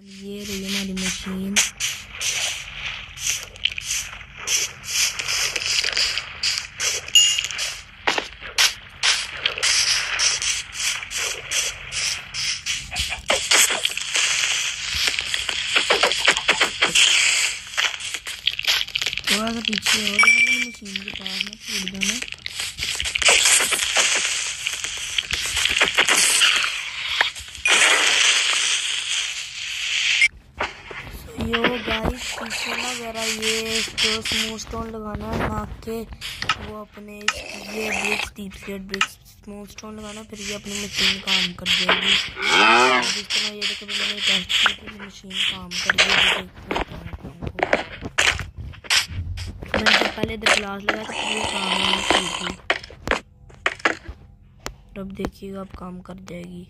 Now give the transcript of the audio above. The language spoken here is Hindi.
Yeah, jede jemand die the machine. Pitinho. Yo guys पीछे ना जरा ये जो स्मूथ स्टोन लगाना है, नाक के, वो अपने ये bricks deep slate bricks smooth stone लगाना, फिर ये अपनी मशीन काम कर देगी। जिस तरह ये देखो, मैंने टेस्ट की थी मशीन काम कर रही मैंने जब पहले इधर ग्लास लगा तो ये काम नहीं की थी अब देखिएगा, अब काम कर जाएगी।